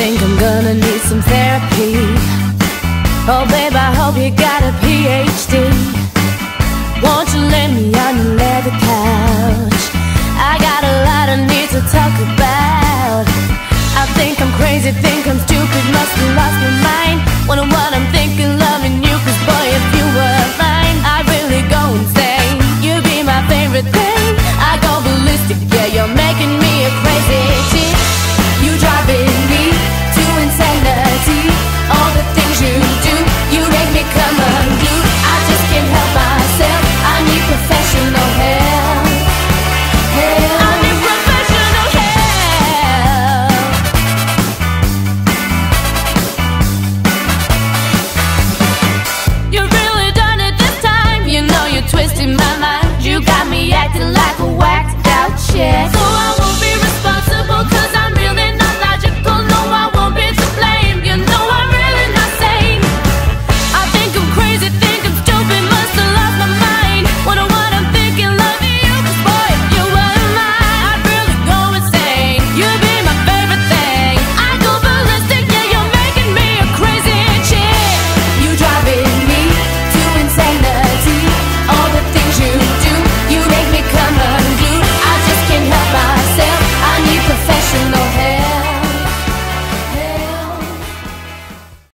Think I'm gonna need some therapy. Oh, babe, I hope you got a PhD. Won't you lay me on your leather couch? I got a lot I need to talk about. I think I'm crazy, think I'm stupid, must have lost my mind. Wonder what I'm thinking,